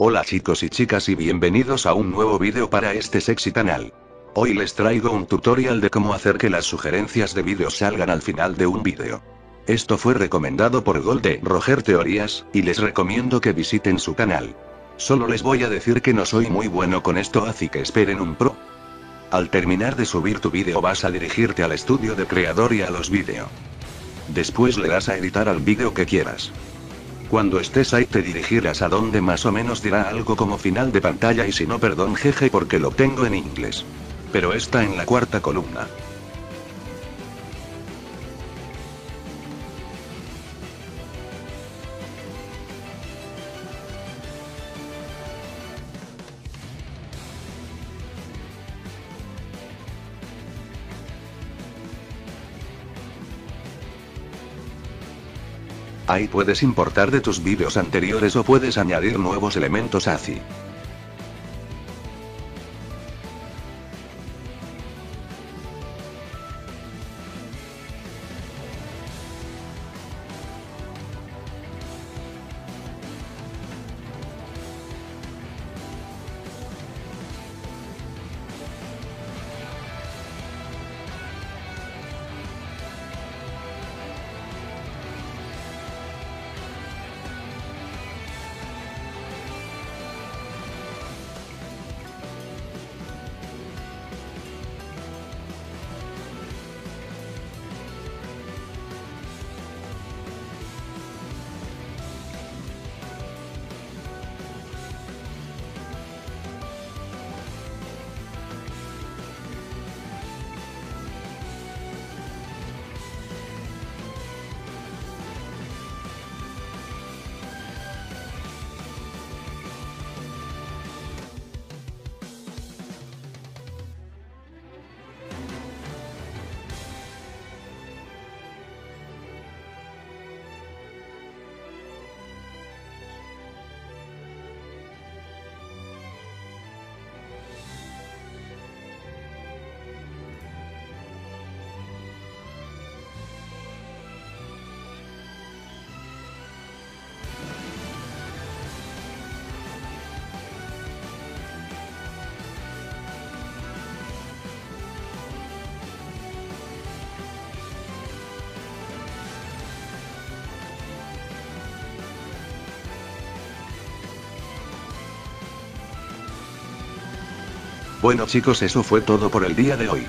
Hola chicos y chicas y bienvenidos a un nuevo vídeo para este sexy canal. Hoy les traigo un tutorial de cómo hacer que las sugerencias de vídeos salgan al final de un vídeo. Esto fue recomendado por Gol de Roger Teorías, y les recomiendo que visiten su canal. Solo les voy a decir que no soy muy bueno con esto así que esperen un pro. Al terminar de subir tu vídeo vas a dirigirte al estudio de creador y a los vídeos. Después le das a editar al vídeo que quieras. Cuando estés ahí te dirigirás a donde más o menos dirá algo como final de pantalla y si no perdón jeje porque lo tengo en inglés. Pero está en la cuarta columna. Ahí puedes importar de tus vídeos anteriores o puedes añadir nuevos elementos así. Bueno chicos eso fue todo por el día de hoy.